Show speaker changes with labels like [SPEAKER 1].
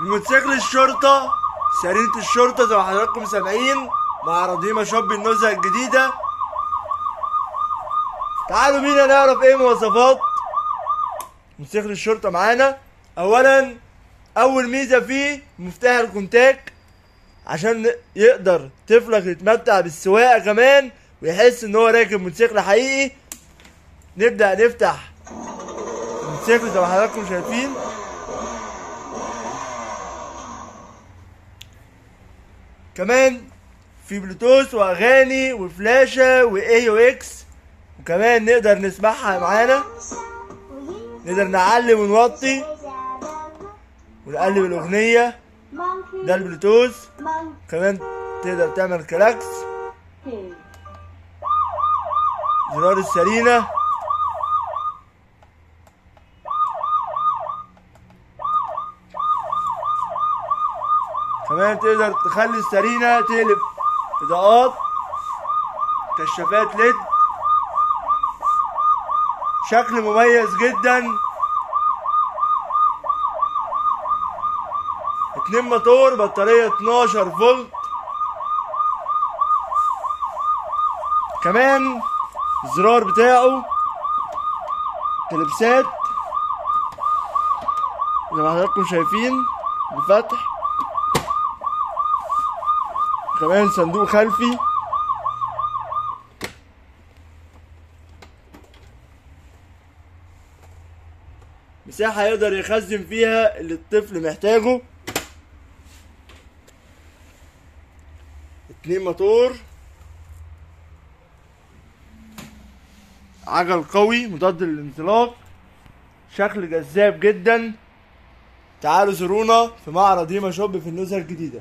[SPEAKER 1] الموتوسيكل الشرطة سريرة الشرطة زي ما حضراتكم سامعين مع رضيمة شوب النزهة الجديدة. تعالوا بينا نعرف إيه مواصفات موتوسيكل الشرطة معانا. اولا أول ميزة فيه مفتاح الكونتاك عشان يقدر طفلك يتمتع بالسواقة كمان ويحس إن هو راكب موتوسيكل حقيقي. نبدأ نفتح الموتوسيكل زي ما حضراتكم شايفين. كمان في بلوتوث وأغاني وفلاشة و AUX وكمان نقدر نسمعها معانا. نقدر نعلي ونوطي ونقلب الأغنية. ده البلوتوث. كمان تقدر تعمل كلاكس. زرار السرينة. كمان تقدر تخلي السرينة تقلب إضاءات كشافات ليد شكل مميز جدا. اتنين موتور بطارية 12 فولت. كمان الزرار بتاعه كلبسات زي ما حضراتكم شايفين الفتح. كمان صندوق خلفي. مساحة يقدر يخزن فيها اللي الطفل محتاجه. اتنين موتور. عجل قوي مضاد للانطلاق. شكل جذاب جدا. تعالوا زورونا في معرض هيما شوب في النزهة الجديدة.